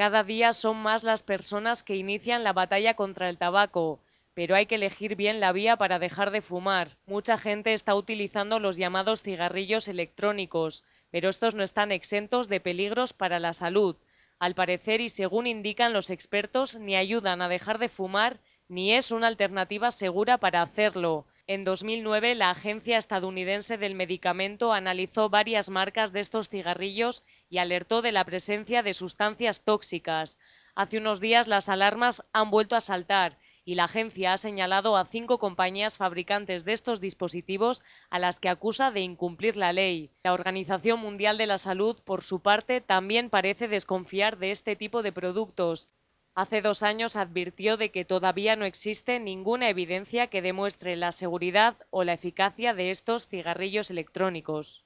Cada día son más las personas que inician la batalla contra el tabaco, pero hay que elegir bien la vía para dejar de fumar. Mucha gente está utilizando los llamados cigarrillos electrónicos, pero estos no están exentos de peligros para la salud. Al parecer, y según indican los expertos, ni ayudan a dejar de fumar ni es una alternativa segura para hacerlo. En 2009, la Agencia Estadounidense del Medicamento analizó varias marcas de estos cigarrillos y alertó de la presencia de sustancias tóxicas. Hace unos días las alarmas han vuelto a saltar y la agencia ha señalado a cinco compañías fabricantes de estos dispositivos a las que acusa de incumplir la ley. La Organización Mundial de la Salud, por su parte, también parece desconfiar de este tipo de productos. Hace dos años advirtió de que todavía no existe ninguna evidencia que demuestre la seguridad o la eficacia de estos cigarrillos electrónicos.